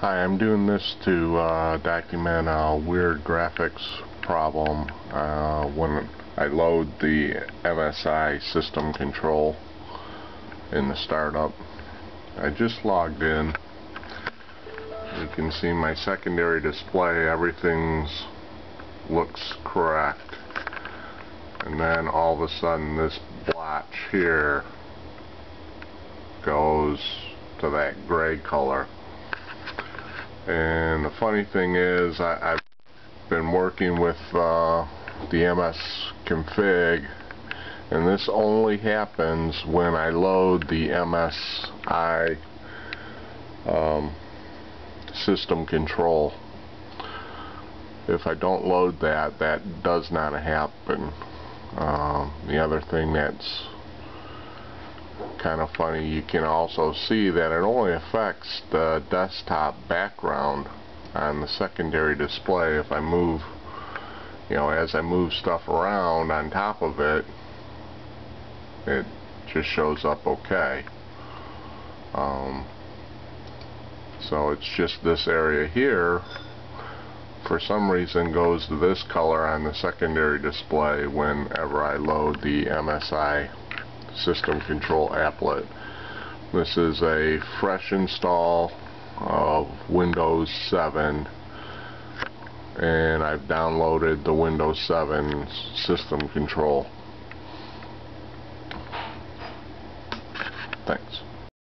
Hi, I'm doing this to uh, document a weird graphics problem uh, when I load the MSI system control in the startup. I just logged in. You can see my secondary display, everything's looks correct. And then all of a sudden this blotch here goes to that gray color and the funny thing is I, have been working with uh, the MS config and this only happens when I load the MSI um, system control. If I don't load that that does not happen. Um, the other thing that's kind of funny you can also see that it only affects the desktop background on the secondary display. If I move you know as I move stuff around on top of it it just shows up okay. Um, so it's just this area here for some reason goes to this color on the secondary display whenever I load the MSI system control applet. This is a fresh install of Windows 7 and I've downloaded the Windows 7 system control. Thanks.